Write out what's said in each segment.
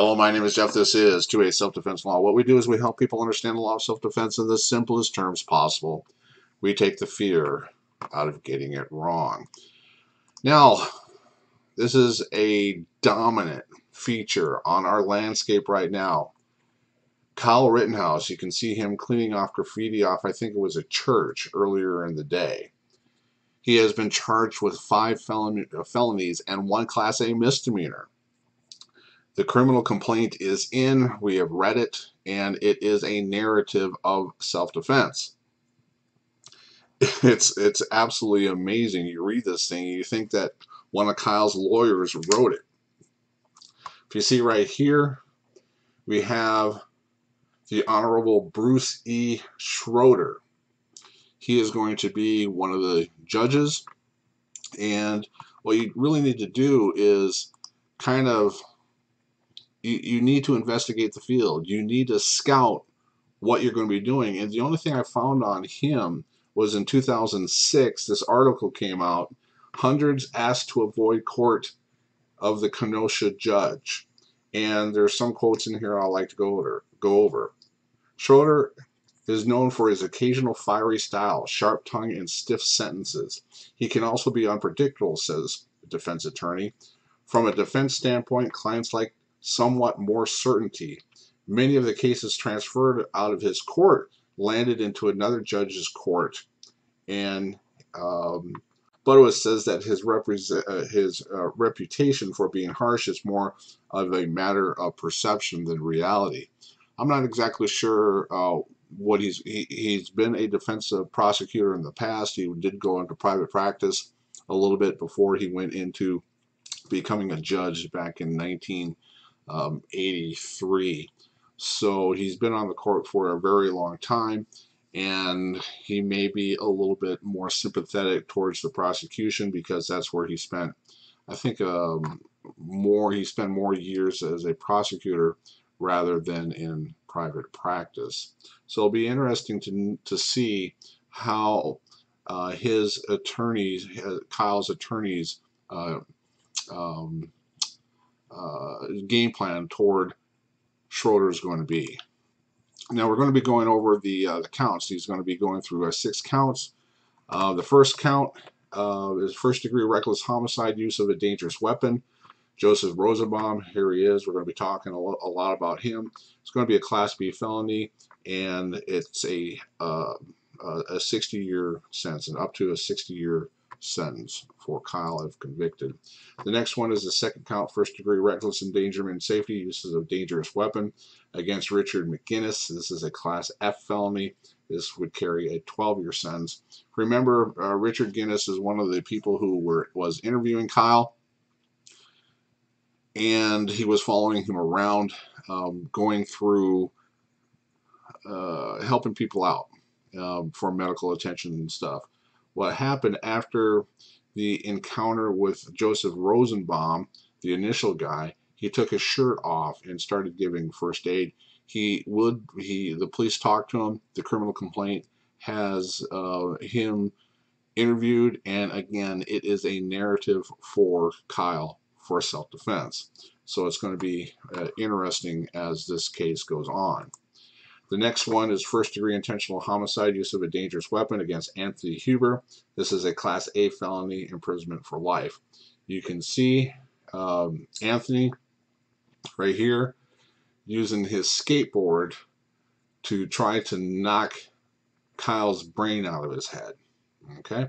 Hello, my name is Jeff. This is 2A Self Defense Law. What we do is we help people understand the law of self defense in the simplest terms possible. We take the fear out of getting it wrong. Now, this is a dominant feature on our landscape right now. Kyle Rittenhouse, you can see him cleaning off graffiti off, I think it was a church earlier in the day. He has been charged with five felon felonies and one Class A misdemeanor. The criminal complaint is in, we have read it, and it is a narrative of self-defense. It's it's absolutely amazing. You read this thing, you think that one of Kyle's lawyers wrote it. If you see right here, we have the Honorable Bruce E. Schroeder. He is going to be one of the judges, and what you really need to do is kind of you, you need to investigate the field. You need to scout what you're going to be doing. And the only thing I found on him was in 2006, this article came out, hundreds asked to avoid court of the Kenosha judge. And there's some quotes in here I'd like to go over. Go over. Schroeder is known for his occasional fiery style, sharp tongue, and stiff sentences. He can also be unpredictable, says defense attorney. From a defense standpoint, clients like somewhat more certainty. Many of the cases transferred out of his court landed into another judge's court. And um, says that his, represent, uh, his uh, reputation for being harsh is more of a matter of perception than reality. I'm not exactly sure uh, what he's he, he's been a defensive prosecutor in the past. He did go into private practice a little bit before he went into becoming a judge back in 19 um, 83. So he's been on the court for a very long time and he may be a little bit more sympathetic towards the prosecution because that's where he spent, I think, um, more, he spent more years as a prosecutor rather than in private practice. So it'll be interesting to, to see how uh, his attorneys, Kyle's attorneys, uh, um, uh, game plan toward Schroeder is going to be. Now we're going to be going over the, uh, the counts. He's going to be going through uh, six counts. Uh, the first count uh, is first degree reckless homicide, use of a dangerous weapon. Joseph Rosenbaum, here he is. We're going to be talking a, lo a lot about him. It's going to be a Class B felony, and it's a uh, a 60 year sentence, and up to a 60 year sentence for Kyle if convicted. The next one is the second count, first degree reckless endangerment safety, uses of dangerous weapon against Richard McGinnis. This is a class F felony. This would carry a 12 year sentence. Remember, uh, Richard Guinness is one of the people who were was interviewing Kyle and he was following him around, um, going through uh, helping people out um, for medical attention and stuff what happened after the encounter with Joseph Rosenbaum, the initial guy, he took his shirt off and started giving first aid. He would he the police talked to him. The criminal complaint has uh, him interviewed, and again, it is a narrative for Kyle for self-defense. So it's going to be uh, interesting as this case goes on. The next one is first degree intentional homicide, use of a dangerous weapon against Anthony Huber. This is a class A felony, imprisonment for life. You can see um, Anthony right here using his skateboard to try to knock Kyle's brain out of his head. Okay,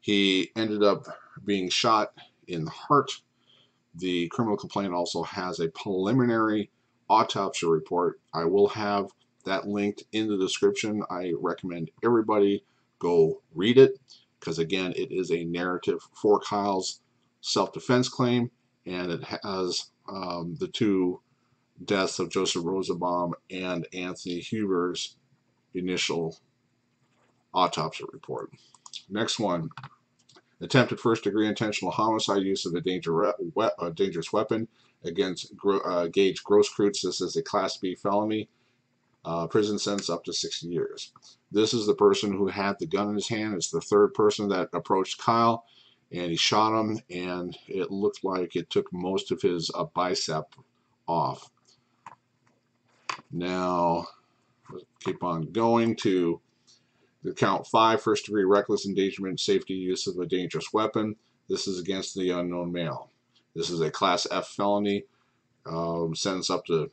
he ended up being shot in the heart. The criminal complaint also has a preliminary autopsy report. I will have that linked in the description. I recommend everybody go read it because again it is a narrative for Kyle's self-defense claim and it has um, the two deaths of Joseph Rosenbaum and Anthony Huber's initial autopsy report. Next one, attempted first degree intentional homicide, use of a, danger, a dangerous weapon against uh, Gage Grosskreutz. This is a Class B felony uh, prison sentence up to 60 years. This is the person who had the gun in his hand. It's the third person that approached Kyle and he shot him and it looked like it took most of his uh, bicep off. Now, let's keep on going to the count five, first degree reckless endangerment, safety use of a dangerous weapon. This is against the unknown male. This is a class F felony, um, sentence up to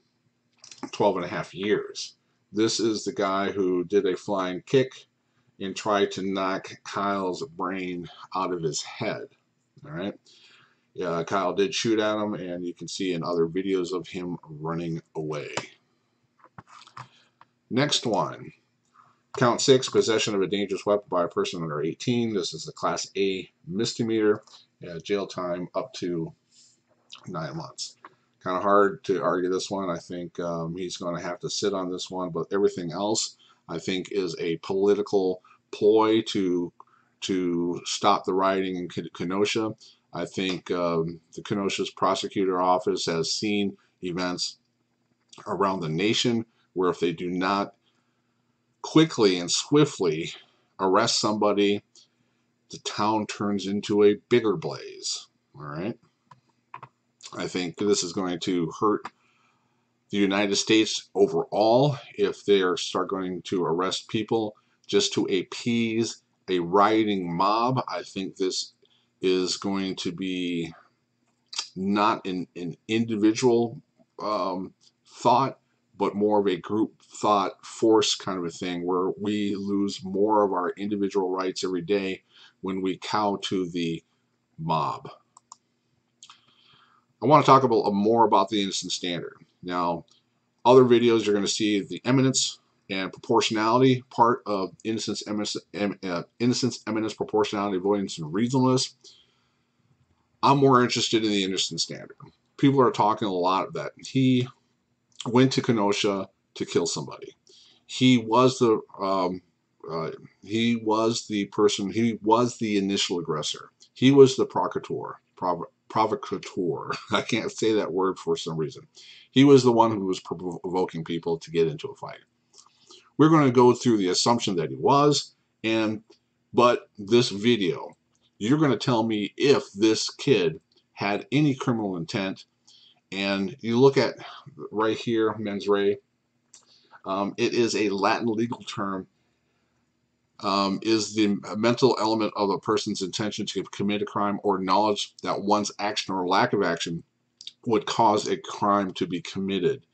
12 and a half years. This is the guy who did a flying kick and tried to knock Kyle's brain out of his head. All right. Yeah, Kyle did shoot at him, and you can see in other videos of him running away. Next one. Count 6, possession of a dangerous weapon by a person under 18. This is a Class A misdemeanor. Yeah, jail time up to nine months. Kind of hard to argue this one. I think um, he's going to have to sit on this one, but everything else I think is a political ploy to to stop the rioting in Kenosha. I think um, the Kenosha's prosecutor office has seen events around the nation where if they do not quickly and swiftly arrest somebody, the town turns into a bigger blaze. All right. I think this is going to hurt the United States overall if they are start going to arrest people just to appease a rioting mob. I think this is going to be not an, an individual um, thought, but more of a group thought force kind of a thing where we lose more of our individual rights every day when we cow to the mob. I want to talk about more about the innocence standard. Now, other videos you're going to see the imminence and proportionality part of innocence, imminence, uh, innocence, imminence, proportionality, avoidance, and reasonableness. I'm more interested in the innocence standard. People are talking a lot that. He went to Kenosha to kill somebody. He was the um, uh, he was the person. He was the initial aggressor. He was the provocateur. Prov provocateur. I can't say that word for some reason. He was the one who was provoking people to get into a fight. We're going to go through the assumption that he was, and but this video, you're going to tell me if this kid had any criminal intent. And you look at right here, mens rea. Um, it is a Latin legal term. Um, is the mental element of a person's intention to commit a crime or knowledge that one's action or lack of action would cause a crime to be committed.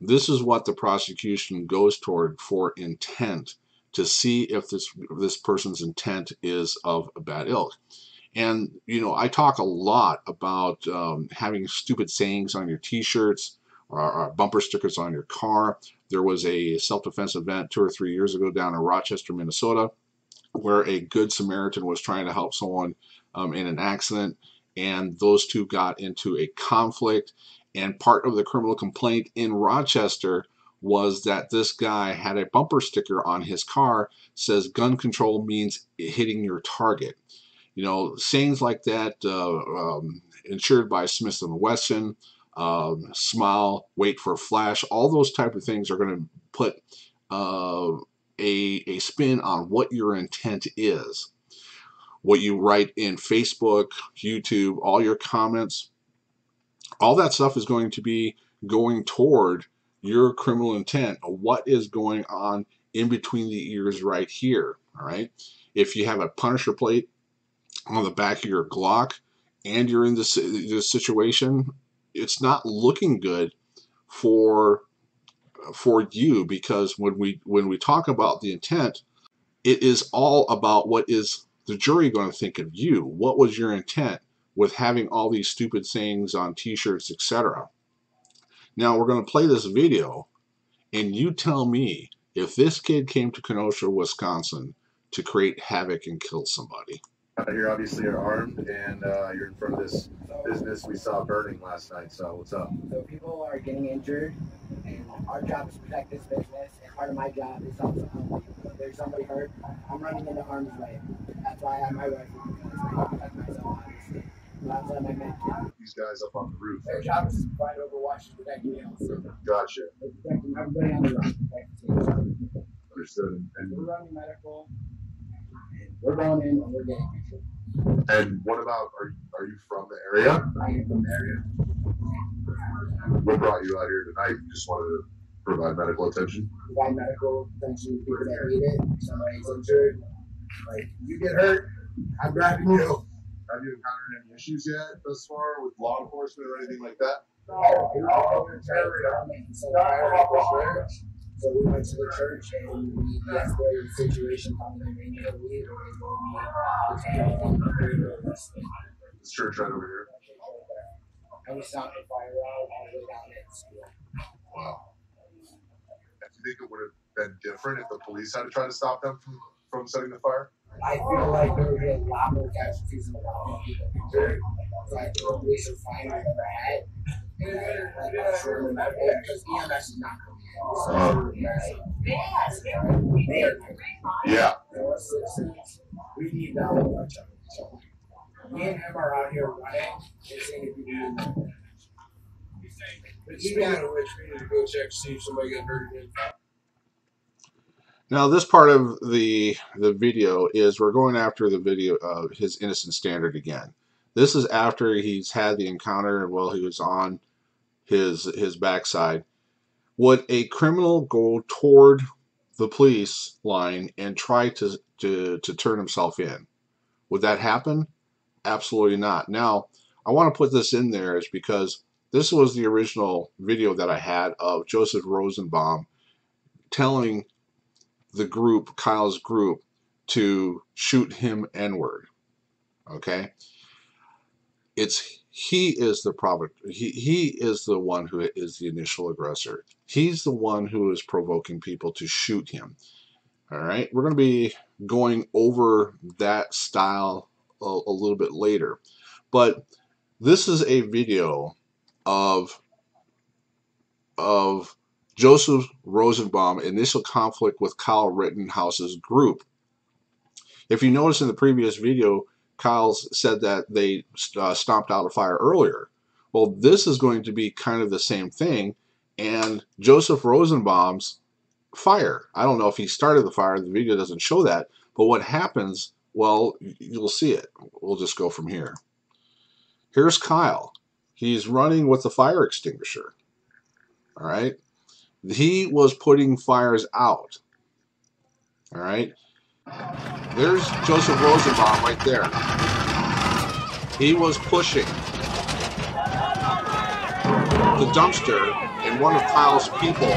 This is what the prosecution goes toward for intent to see if this this person's intent is of a bad ilk. And you know, I talk a lot about um, having stupid sayings on your T-shirts or, bumper stickers on your car. There was a self-defense event two or three years ago down in Rochester, Minnesota, where a good Samaritan was trying to help someone um, in an accident, and those two got into a conflict and part of the criminal complaint in Rochester was that this guy had a bumper sticker on his car says gun control means hitting your target. You know, sayings like that, uh, um, insured by Smith & Wesson, um, smile, wait for a flash, all those type of things are going to put uh, a, a spin on what your intent is. What you write in Facebook, YouTube, all your comments, all that stuff is going to be going toward your criminal intent what is going on in between the ears right here all right if you have a punisher plate on the back of your glock and you're in this, this situation it's not looking good for for you because when we when we talk about the intent it is all about what is the jury going to think of you what was your intent with having all these stupid things on t-shirts, etc. Now we're going to play this video and you tell me if this kid came to Kenosha, Wisconsin to create havoc and kill somebody. Uh, you're obviously armed and uh, you're in front of this business we saw burning last night. So what's up? So people are getting injured, and our job is to protect this business. And part of my job is also help people. If there's somebody hurt, I'm running into harm's way. That's why I have my rifle because I can protect myself, obviously. These guys up on the roof. Their job is to provide overwatch to protect me also. Gotcha. protecting everybody on the run. Understood. And, we're running medical. We're going in and we're getting And what about are you, are you from the area? I am from the area. What brought you out here tonight? You just wanted to provide medical attention? Provide medical attention to people that need it. Somebody's injured. Like, you get hurt, I'm grabbing you. Have you encountered any issues yet thus far with law enforcement or anything like that? So we went to the church and we de-escalated the situation, told them they need to leave or they will be detained and arrested. This church right over here. And we stopped the fire all all the way down at school. Wow. And do you think it would have been different if the police had to try to stop them from, from setting the fire? I feel like there would be a lot more casualties and a lot more people injured. Think the police are fine where they're. And like, I'm sure we're because EMS is not coming in. So Yeah. we need. So me and him are out here running if we that. Now, this part of the the video is we're going after the video of his innocent standard again. This is after he's had the encounter while he was on his his backside. Would a criminal go toward the police line and try to to to turn himself in? Would that happen? Absolutely not. Now, I want to put this in there is because this was the original video that I had of Joseph Rosenbaum telling the group, Kyle's group, to shoot him N-word. Okay? It's he is the provo- he, he is the one who is the initial aggressor. He's the one who is provoking people to shoot him. All right? We're going to be going over that style a, a little bit later. But this is a video of of Joseph Rosenbaum initial conflict with Kyle Rittenhouse's group. If you notice in the previous video, Kyle said that they uh, stomped out a fire earlier. Well, this is going to be kind of the same thing, and Joseph Rosenbaum's fire. I don't know if he started the fire, the video doesn't show that, but what happens, well, you'll see it. We'll just go from here. Here's Kyle. He's running with the fire extinguisher. All right he was putting fires out. All right. There's Joseph Rosenbaum right there. He was pushing the dumpster, one of Kyle's people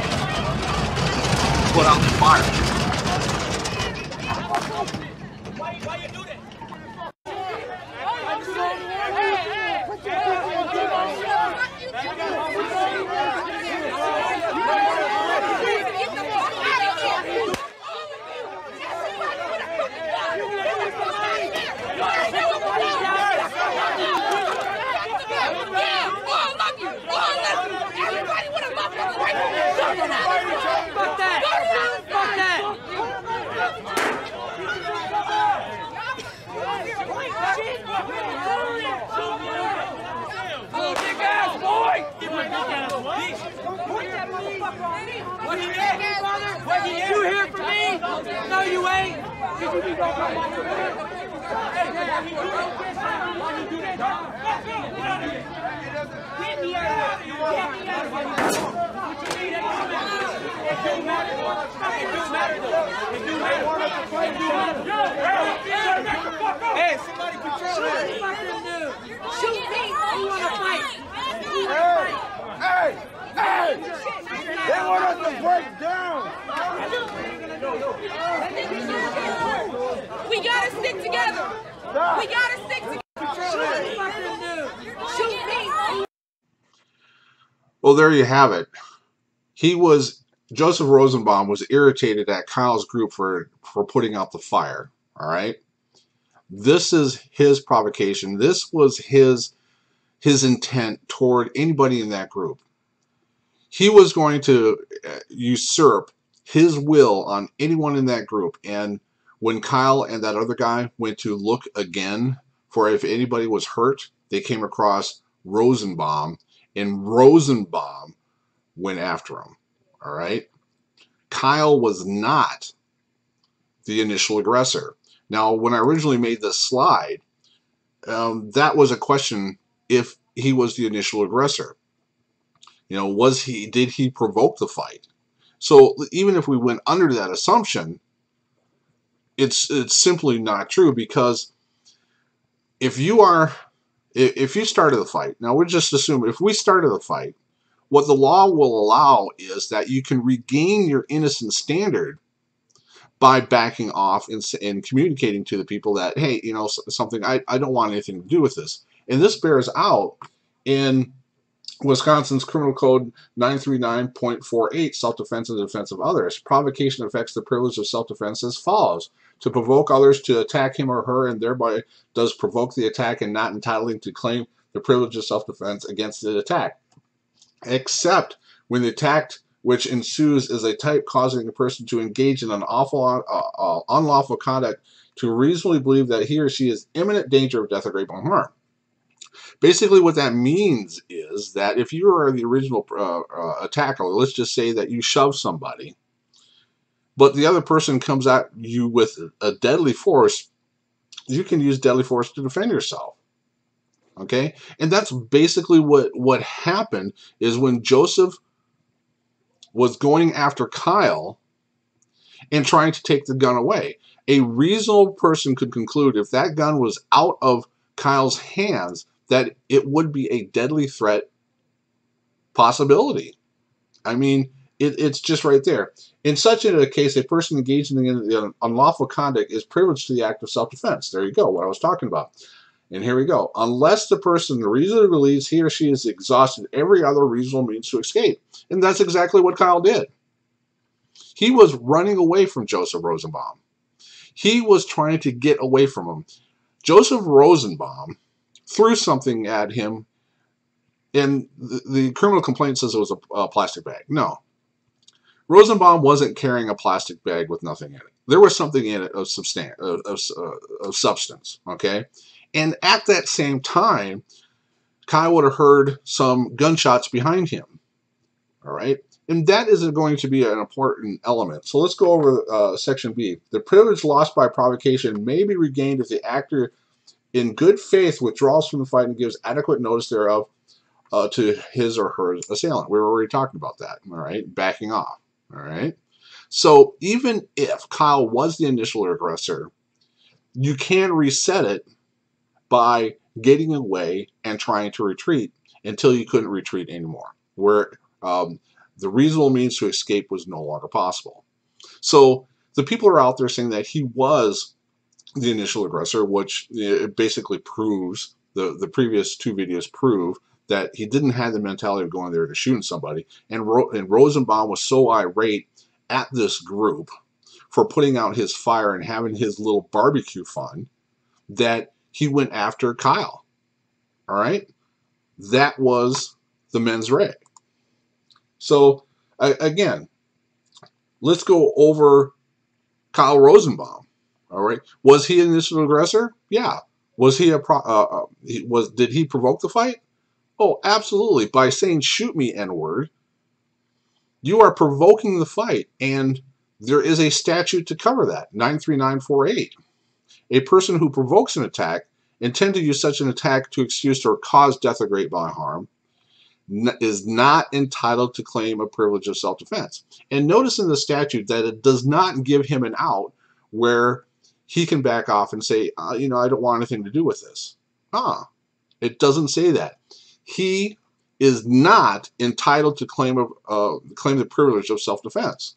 put out the fire. Oh! What did, brother? What here for me? No, you ain't. Get me out of here. Get me out of here. What you mean? It don't matter. It do matter. It do matter, though. It do matter. Do matter. Hey, somebody control that. Shoot me. You want to fight? You want to fight? Hey! Hey! They want us to break down! We gotta stick together. We gotta stick together. Well, there you have it. He was Joseph Rosenbaum was irritated at Kyle's group for for putting out the fire. All right. This is his provocation. This was his his intent toward anybody in that group. He was going to uh, usurp his will on anyone in that group. And when Kyle and that other guy went to look again for if anybody was hurt, they came across Rosenbaum, and Rosenbaum went after him. All right. Kyle was not the initial aggressor. Now, when I originally made this slide, um, that was a question if he was the initial aggressor. You know, was he did he provoke the fight? So even if we went under that assumption, it's it's simply not true because if you are if you started the fight, now we're just assume if we started the fight, what the law will allow is that you can regain your innocent standard by backing off and, and communicating to the people that hey you know something I, I don't want anything to do with this. And this bears out in wisconsin's criminal code 939.48 self-defense and defense of others. Provocation affects the privilege of self-defense as follows. To provoke others to attack him or her and thereby does provoke the attack and not entitling to claim the privilege of self-defense against the attack except when the attack which ensues is a type causing a person to engage in an awful, uh, uh, unlawful conduct to reasonably believe that he or she is imminent danger of death or great bodily harm. Basically, what that means is that if you are the original uh, uh, attacker, let's just say that you shove somebody, but the other person comes at you with a deadly force, you can use deadly force to defend yourself. Okay, and that's basically what what happened is when Joseph was going after Kyle and trying to take the gun away. A reasonable person could conclude if that gun was out of Kyle's hands that it would be a deadly threat possibility. I mean, it, it's just right there. In such a case, a person engaged in the unlawful conduct is privileged to the act of self-defense. There you go, what I was talking about. And here we go. Unless the person reasonably believes he or she has exhausted every other reasonable means to escape. And that's exactly what Kyle did. He was running away from Joseph Rosenbaum. He was trying to get away from him. Joseph Rosenbaum threw something at him, and the, the criminal complaint says it was a, a plastic bag. No. Rosenbaum wasn't carrying a plastic bag with nothing in it. There was something in it of, substan- of, of, of substance, okay? And at that same time, Kyle would have heard some gunshots behind him. All right. And that is going to be an important element. So let's go over uh, section B. The privilege lost by provocation may be regained if the actor, in good faith, withdraws from the fight and gives adequate notice thereof uh, to his or her assailant. We were already talking about that. All right. Backing off. All right. So even if Kyle was the initial aggressor, you can reset it by getting away and trying to retreat until you couldn't retreat anymore, where um, the reasonable means to escape was no longer possible. So the people are out there saying that he was the initial aggressor, which it basically proves the the previous two videos prove that he didn't have the mentality of going there to shooting somebody. And, Ro- and Rosenbaum was so irate at this group for putting out his fire and having his little barbecue fun that he went after Kyle. All right? That was the mens rea. So, again, let's go over Kyle Rosenbaum. All right? Was he an initial aggressor? Yeah. Was he a pro, uh, uh, was did he provoke the fight? Oh, absolutely. By saying shoot me n-word, you are provoking the fight and there is a statute to cover that, 93948. A person who provokes an attack intend to use such an attack to excuse or cause death or great bodily harm is not entitled to claim a privilege of self-defense. And notice in the statute that it does not give him an out where he can back off and say, uh, you know, I don't want anything to do with this. Ah, it doesn't say that. He is not entitled to claim a, uh, claim the privilege of self-defense.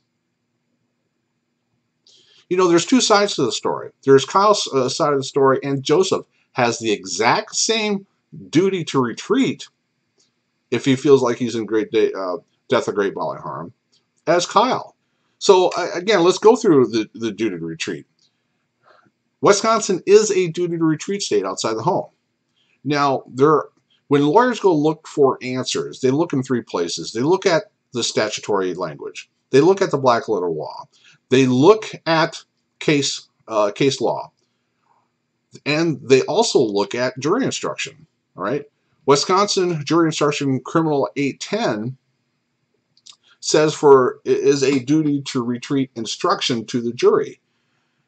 You know, there's two sides to the story. There's Kyle's uh, side of the story, and Joseph has the exact same duty to retreat if he feels like he's in great uh, death or great bodily harm as Kyle. So uh, again, let's go through the, the duty to retreat. Wisconsin is a duty to retreat state outside the home. Now, there, when lawyers go look for answers, they look in three places. They look at the statutory language. They look at the black letter law. They look at case uh, case law, and they also look at jury instruction. All right, Wisconsin jury instruction criminal 810 says for is a duty to retreat instruction to the jury.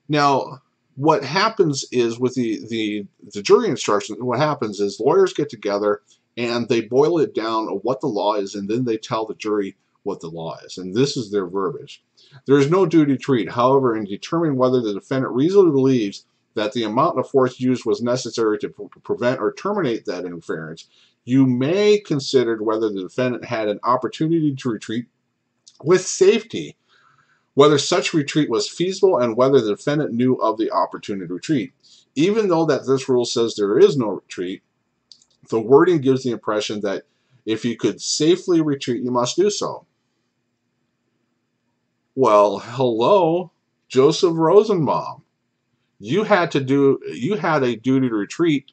Now, what happens is with the the the jury instruction, what happens is lawyers get together and they boil it down of what the law is, and then they tell the jury what the law is. And this is their verbiage. There is no duty to treat. However, in determining whether the defendant reasonably believes that the amount of force used was necessary to pre- prevent or terminate that interference, you may consider whether the defendant had an opportunity to retreat with safety, whether such retreat was feasible, and whether the defendant knew of the opportunity to retreat. Even though that this rule says there is no retreat, the wording gives the impression that if you could safely retreat, you must do so. Well, hello, Joseph Rosenbaum. You had to do you had a duty to retreat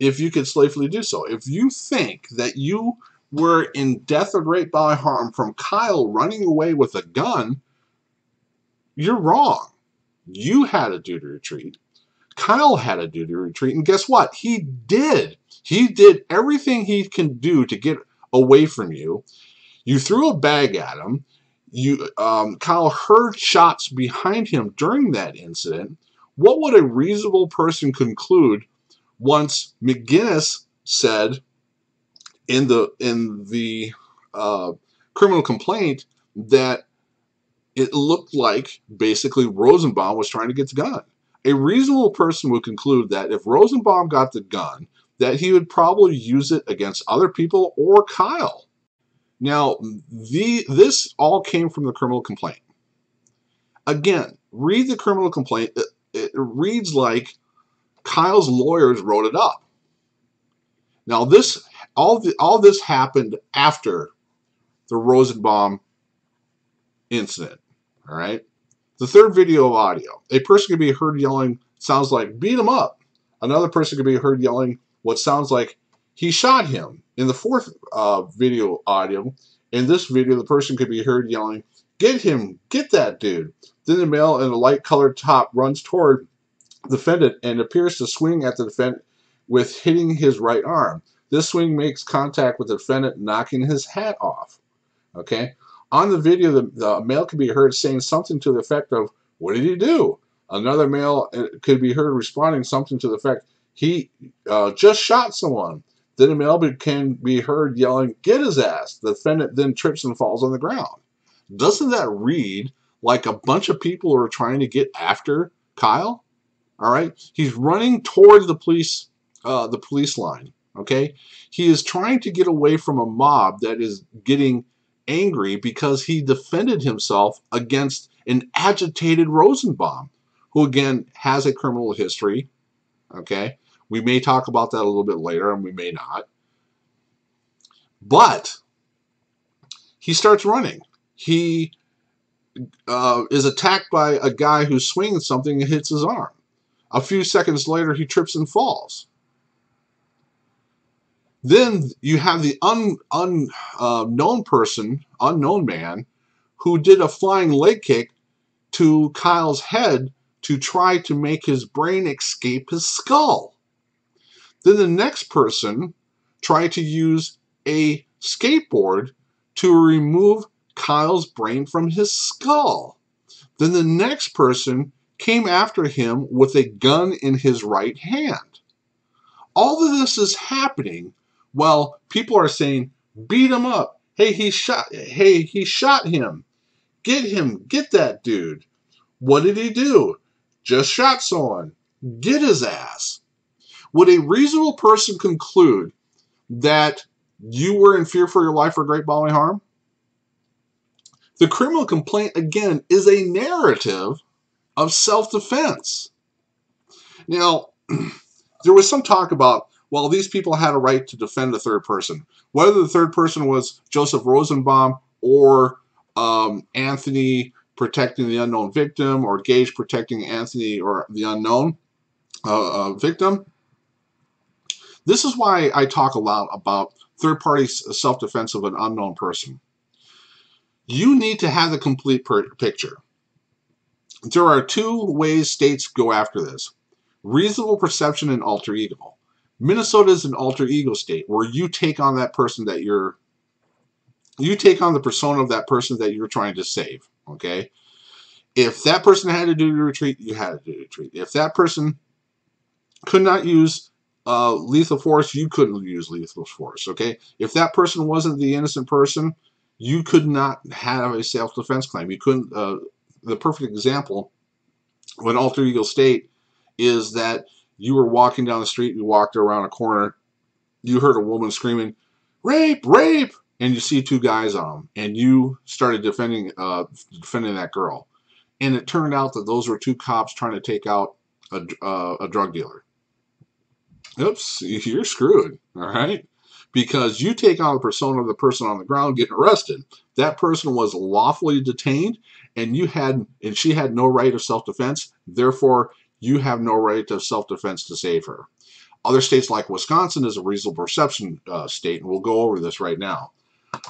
if you could safely do so. If you think that you were in death or great bodily harm from Kyle running away with a gun, you're wrong. You had a duty to retreat. Kyle had a duty to retreat, and guess what? He did. He did everything he can do to get away from you. You threw a bag at him. You, um, Kyle heard shots behind him during that incident. What would a reasonable person conclude once McGinnis said in the in the uh, criminal complaint that it looked like basically Rosenbaum was trying to get the gun? A reasonable person would conclude that if Rosenbaum got the gun, that he would probably use it against other people or Kyle. Now, the this all came from the criminal complaint. Again, read the criminal complaint. It, it reads like Kyle's lawyers wrote it up. Now, this all the, all this happened after the Rosenbaum incident. All right. The third video of audio. A person can be heard yelling, sounds like beat him up. Another person can be heard yelling what sounds like he shot him. In the fourth uh, video audio, in this video, the person could be heard yelling, Get him! Get that dude! Then the male in a light colored top runs toward the defendant and appears to swing at the defendant with hitting his right arm. This swing makes contact with the defendant, knocking his hat off. Okay? On the video, the, the male can be heard saying something to the effect of, What did he do? Another male uh, could be heard responding something to the effect, He uh, just shot someone. Then male can be heard yelling, Get his ass! The defendant then trips and falls on the ground. Doesn't that read like a bunch of people are trying to get after Kyle? All right, he's running toward the police, uh, the police line. Okay, he is trying to get away from a mob that is getting angry because he defended himself against an agitated Rosenbaum, who again has a criminal history. Okay, we may talk about that a little bit later, and we may not. But he starts running. He uh, is attacked by a guy who's swinging something and hits his arm. A few seconds later, he trips and falls. Then you have the un, unknown uh, person, unknown man, who did a flying leg kick to Kyle's head to try to make his brain escape his skull. Then the next person tried to use a skateboard to remove Kyle's brain from his skull. Then the next person came after him with a gun in his right hand. All of this is happening while people are saying, beat him up. Hey, he shot hey, he shot him. Get him, get that dude. What did he do? Just shot someone. Get his ass. Would a reasonable person conclude that you were in fear for your life or great bodily harm? The criminal complaint, again, is a narrative of self defense. Now, there was some talk about, well, these people had a right to defend a third person. Whether the third person was Joseph Rosenbaum or um, Anthony protecting the unknown victim or Gage protecting Anthony or the unknown uh, uh, victim, this is why I talk a lot about third party self defense of an unknown person. You need to have the complete picture. There are two ways states go after this reasonable perception and alter ego. Minnesota is an alter ego state where you take on that person that you're you take on the persona of that person that you're trying to save. Okay. If that person had to do the retreat, you had to do the retreat. If that person could not use uh, lethal force, you couldn't use lethal force. Okay, if that person wasn't the innocent person, you could not have a self-defense claim. You couldn't. Uh, the perfect example when alter ego state is that you were walking down the street, you walked around a corner, you heard a woman screaming, "Rape! Rape!" and you see two guys on them, and you started defending uh, defending that girl, and it turned out that those were two cops trying to take out a, uh, a drug dealer. Oops, you're screwed. All right, because you take on the persona of the person on the ground getting arrested. That person was lawfully detained, and you had and she had no right of self-defense. Therefore, you have no right of self-defense to save her. Other states like Wisconsin is a reasonable perception uh, state, and we'll go over this right now.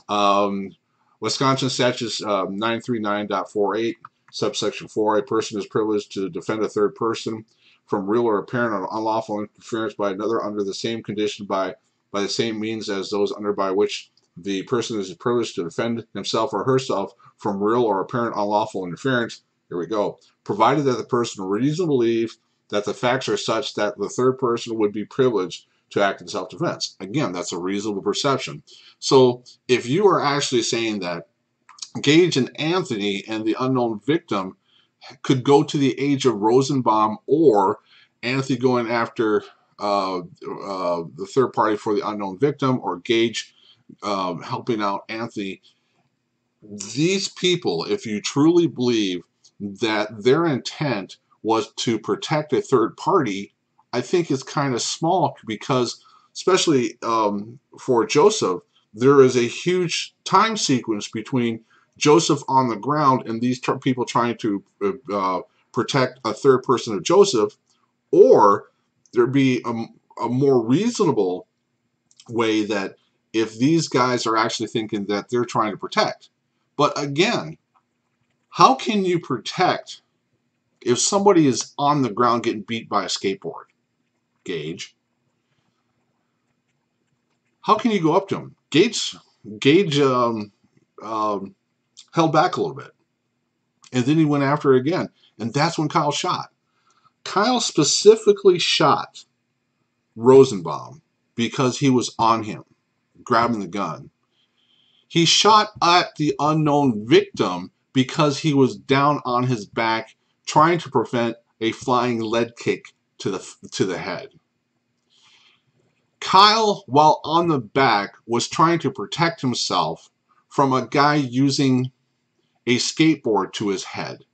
Um, Wisconsin statutes um, 939.48, subsection 4, a person is privileged to defend a third person from real or apparent or unlawful interference by another under the same condition by, by the same means as those under by which the person is privileged to defend himself or herself from real or apparent unlawful interference. Here we go. Provided that the person reasonably believes that the facts are such that the third person would be privileged to act in self-defense. Again, that's a reasonable perception. So if you are actually saying that Gage and Anthony and the unknown victim could go to the age of Rosenbaum or Anthony going after uh, uh, the third party for the unknown victim or Gage um, helping out Anthony, these people, if you truly believe that their intent was to protect a third party, I think is kind of small because, especially um, for Joseph, there is a huge time sequence between Joseph on the ground and these people trying to uh, uh, protect a third person of Joseph, or there'd be a, a more reasonable way that if these guys are actually thinking that they're trying to protect. But again, how can you protect if somebody is on the ground getting beat by a skateboard? Gage. How can you go up to him? Gage, Gage um, um, held back a little bit. And then he went after it again. And that's when Kyle shot. Kyle specifically shot Rosenbaum because he was on him, grabbing the gun. He shot at the unknown victim because he was down on his back trying to prevent a flying lead kick to the to the head. Kyle, while on the back, was trying to protect himself from a guy using a skateboard to his head.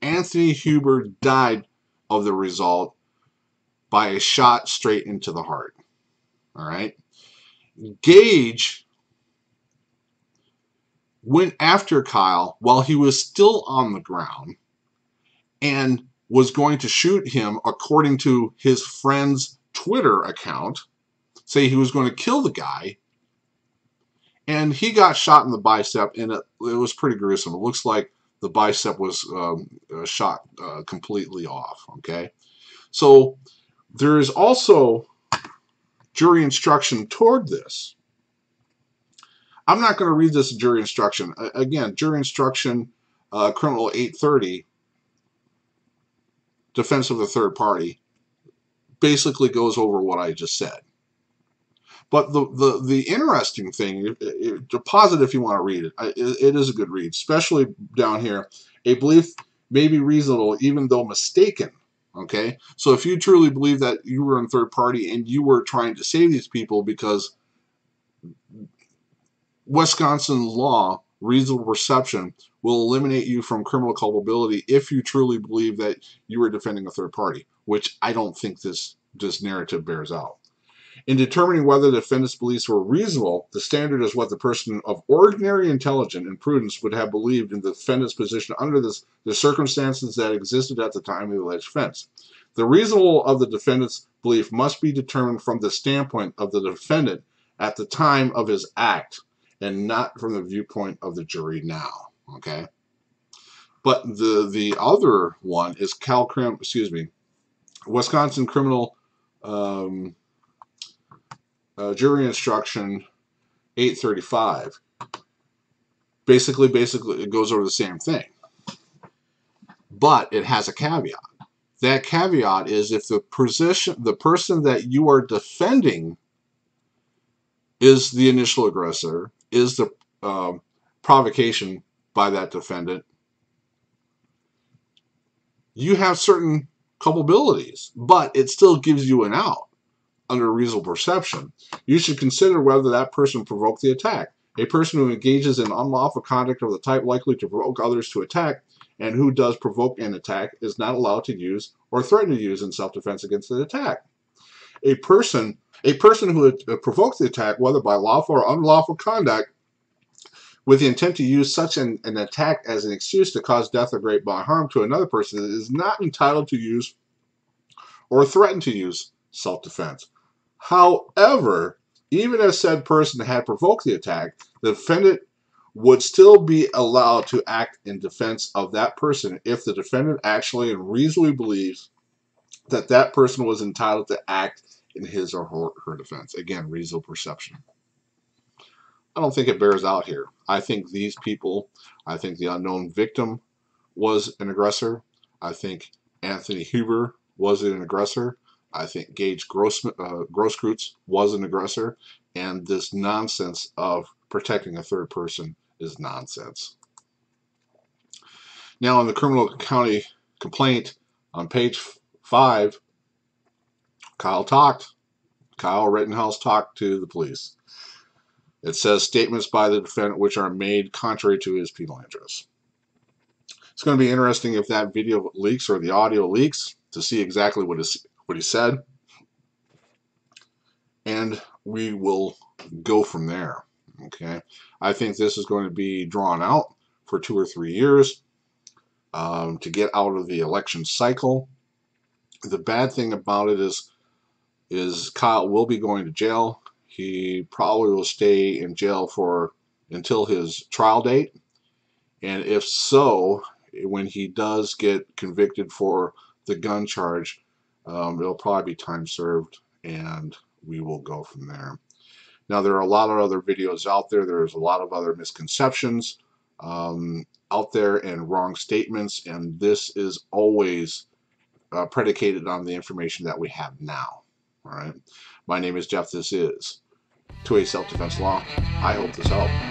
Anthony Huber died of the result by a shot straight into the heart. All right. Gage went after Kyle while he was still on the ground and was going to shoot him according to his friend's Twitter account, say he was going to kill the guy. And he got shot in the bicep, and it, it was pretty gruesome. It looks like the bicep was um, uh, shot uh, completely off. Okay, so there is also jury instruction toward this. I'm not going to read this jury instruction. Again, jury instruction, uh, criminal 830, defense of the third party, basically goes over what I just said. But the, the, the interesting thing, deposit if you want to read it, it is a good read, especially down here. A belief may be reasonable even though mistaken. Okay, so if you truly believe that you were in third party and you were trying to save these people because Wisconsin law, reasonable perception, will eliminate you from criminal culpability if you truly believe that you were defending a third party, which I don't think this, this narrative bears out. In determining whether the defendant's beliefs were reasonable, the standard is what the person of ordinary intelligence and prudence would have believed in the defendant's position under this, the circumstances that existed at the time of the alleged offense. The reasonable of the defendant's belief must be determined from the standpoint of the defendant at the time of his act and not from the viewpoint of the jury now. Okay. But the the other one is CalCrim, excuse me, Wisconsin Criminal um, uh, Jury Instruction 835. Basically, basically, it goes over the same thing, but it has a caveat. that caveat is if the position, the person that you are defending is the initial aggressor, is the uh, provocation by that defendant, you have certain culpabilities, but it still gives you an out under reasonable perception. You should consider whether that person provoked the attack. A person who engages in unlawful conduct of the type likely to provoke others to attack and who does provoke an attack is not allowed to use or threaten to use in self-defense against an attack. A person, a person who uh, provoked the attack, whether by lawful or unlawful conduct, with the intent to use such an, an attack as an excuse to cause death or great bodily harm to another person is not entitled to use or threaten to use self-defense. However, even if said person had provoked the attack, the defendant would still be allowed to act in defense of that person if the defendant actually and reasonably believes that that person was entitled to act in his or her, her defense. Again, reasonable perception. I don't think it bears out here. I think these people, I think the unknown victim was an aggressor. I think Anthony Huber was an aggressor. I think Gaige Gross, uh, Grosskreutz was an aggressor. And this nonsense of protecting a third person is nonsense. Now, in the criminal county complaint on page five, Kyle talked. Kyle Rittenhouse talked to the police. It says statements by the defendant which are made contrary to his penal interest. It's going to be interesting if that video leaks or the audio leaks to see exactly what, is, what he said. And we will go from there. Okay, I think this is going to be drawn out for two or three years um, to get out of the election cycle. The bad thing about it is, is Kyle will be going to jail. He probably will stay in jail for until his trial date. And if so, when he does get convicted for the gun charge, um, it'll probably be time served and we will go from there. Now there are a lot of other videos out there. There's a lot of other misconceptions um, out there and wrong statements and this is always uh, predicated on the information that we have now. All right. My name is Jeff. This is 2A Self-Defense Law. I hope this helped.